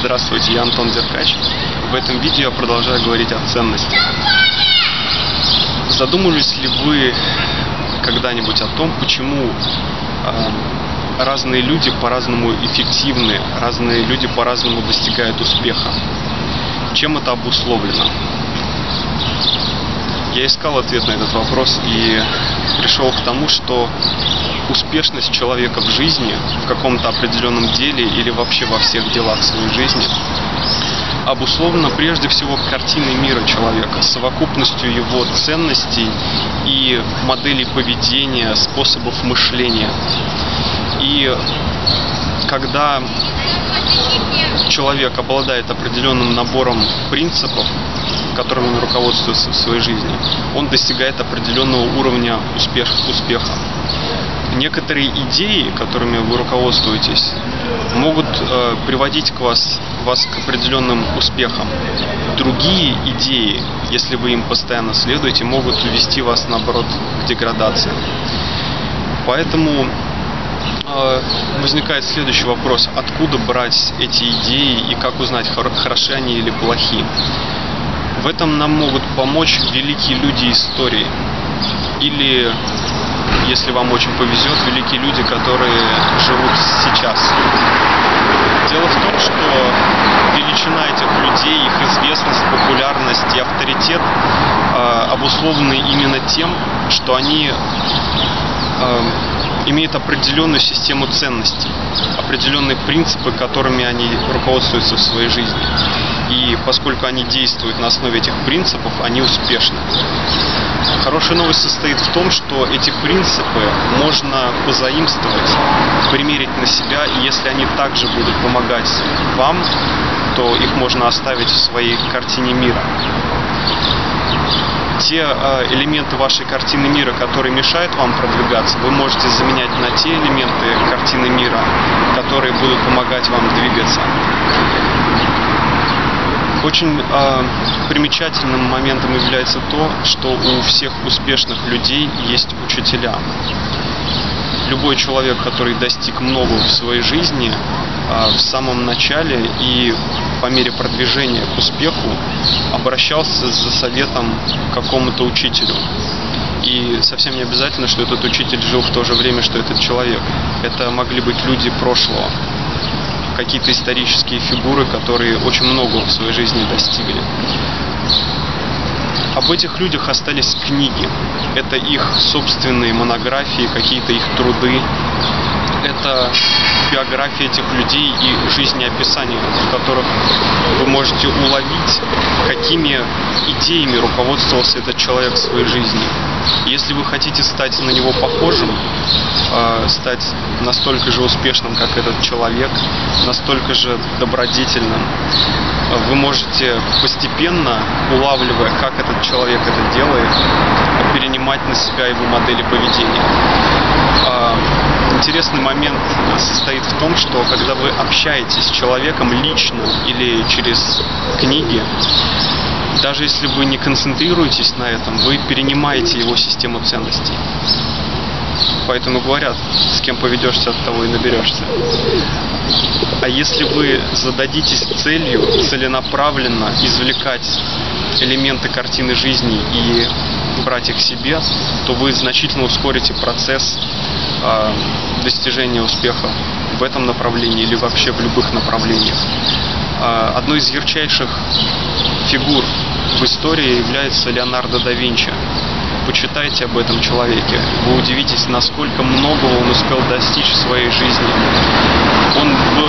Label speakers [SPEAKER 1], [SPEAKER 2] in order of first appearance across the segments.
[SPEAKER 1] Здравствуйте, я Антон Деркач. В этом видео я продолжаю говорить о ценностях. Задумывались ли вы когда-нибудь о том, почему э, разные люди по-разному эффективны, разные люди по-разному достигают успеха? Чем это обусловлено? Я искал ответ на этот вопрос и пришел к тому, что успешность человека в жизни, в каком-то определенном деле или вообще во всех делах своей жизни обусловлена прежде всего картиной мира человека, совокупностью его ценностей и моделей поведения, способов мышления. И когда человек обладает определенным набором принципов, которыми он руководствуется в своей жизни, он достигает определенного уровня успех, успеха. Некоторые идеи, которыми вы руководствуетесь, могут э, приводить к вас, вас к определенным успехам. Другие идеи, если вы им постоянно следуете, могут ввести вас, наоборот, к деградации. Поэтому э, возникает следующий вопрос. Откуда брать эти идеи и как узнать, хороши они или плохи? В этом нам могут помочь великие люди истории. Или, если вам очень повезет, великие люди, которые живут сейчас. Дело в том, что величина этих людей, их известность, популярность и авторитет э, обусловлены именно тем, что они э, имеют определенную систему ценностей, определенные принципы, которыми они руководствуются в своей жизни. И поскольку они действуют на основе этих принципов, они успешны. Хорошая новость состоит в том, что эти принципы можно позаимствовать, примерить на себя, и если они также будут помогать вам, то их можно оставить в своей картине мира те э, элементы вашей картины мира, которые мешают вам продвигаться, вы можете заменять на те элементы картины мира, которые будут помогать вам двигаться. Очень э, примечательным моментом является то, что у всех успешных людей есть учителя. Любой человек, который достиг многого в своей жизни, э, в самом начале и по мере продвижения к успеху обращался за советом к какому-то учителю. И совсем не обязательно, что этот учитель жил в то же время, что этот человек. Это могли быть люди прошлого, какие-то исторические фигуры, которые очень много в своей жизни достигли. Об этих людях остались книги. Это их собственные монографии, какие-то их труды. Это биографии этих людей и жизнеописания, в которых вы можете уловить, какими идеями руководствовался этот человек в своей жизни. Если вы хотите стать на него похожим, э, стать настолько же успешным, как этот человек, настолько же добродетельным, вы можете постепенно, улавливая, как этот человек это делает, перенимать на себя его модели поведения. А, интересный момент состоит в том, что когда вы общаетесь с человеком лично или через книги, даже если вы не концентрируетесь на этом, вы перенимаете его систему ценностей. Поэтому говорят, с кем поведешься, от того и наберешься. А если вы зададитесь целью целенаправленно извлекать элементы картины жизни и брать их себе, то вы значительно ускорите процесс э, достижения успеха в этом направлении или вообще в любых направлениях. Э, одной из ярчайших фигур в истории является Леонардо да Винчи. Почитайте об этом человеке. Вы удивитесь, насколько многого он успел достичь в своей жизни. Он был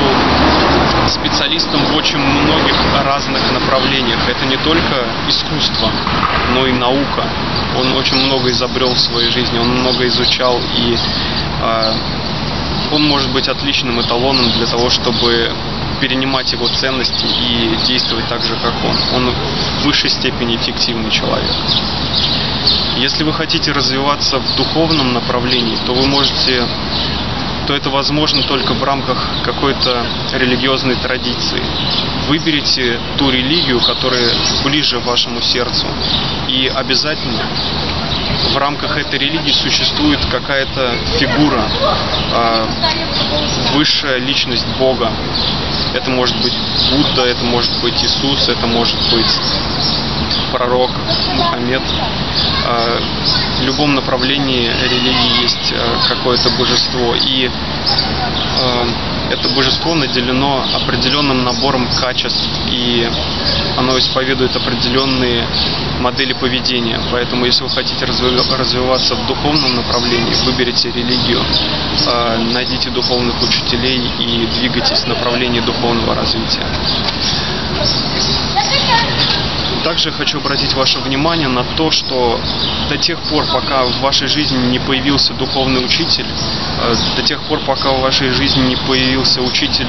[SPEAKER 1] специалистом в очень многих разных направлениях. Это не только искусство, но и наука. Он очень много изобрел в своей жизни, он много изучал и э, он может быть отличным эталоном для того, чтобы перенимать его ценности и действовать так же, как он. Он в высшей степени эффективный человек. Если вы хотите развиваться в духовном направлении, то вы можете то это возможно только в рамках какой-то религиозной традиции. Выберите ту религию, которая ближе вашему сердцу. И обязательно в рамках этой религии существует какая-то фигура. А, вы высшая личность Бога. Это может быть Будда, это может быть Иисус, это может быть пророк Мухаммед. А, в любом направлении религии есть а, какое-то божество. И а, это божество наделено определенным набором качеств, и оно исповедует определенные модели поведения. Поэтому, если вы хотите развиваться в духовном направлении, выберите религию, найдите духовных учителей и двигайтесь в направлении духовного развития. Также хочу обратить ваше внимание на то, что до тех пор, пока в вашей жизни не появился духовный учитель, э, до тех пор, пока в вашей жизни не появился учитель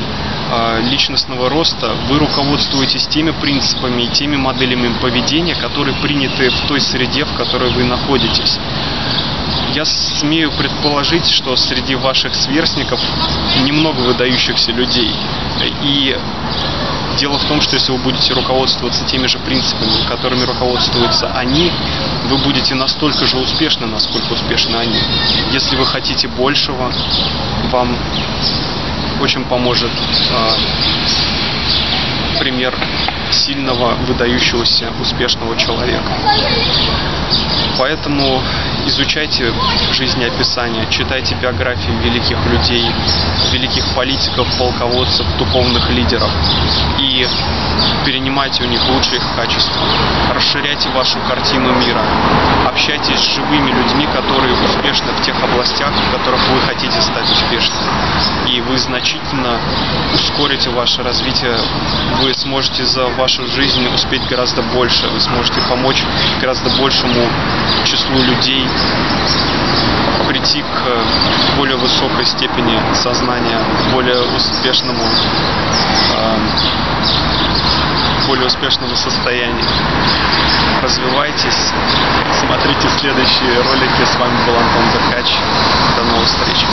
[SPEAKER 1] э, личностного роста, вы руководствуетесь теми принципами и теми моделями поведения, которые приняты в той среде, в которой вы находитесь. Я смею предположить, что среди ваших сверстников немного выдающихся людей. И Дело в том, что если вы будете руководствоваться теми же принципами, которыми руководствуются они, вы будете настолько же успешны, насколько успешны они. Если вы хотите большего, вам очень поможет э, пример сильного, выдающегося, успешного человека. Поэтому изучайте жизнеописания, читайте биографии великих людей, великих политиков, полководцев, духовных лидеров и перенимайте у них лучшие их качества. Расширяйте вашу картину мира. Общайтесь с живыми людьми, которые успешны в тех областях, в которых вы хотите стать успешным. И вы значительно ускорите ваше развитие. Вы сможете за вашу жизнь успеть гораздо больше. Вы сможете помочь гораздо большему числу людей прийти к более высокой степени сознания, более успешному э, более успешного состояния. Развивайтесь, смотрите следующие ролики. С вами был Антон Закач. До новых встреч.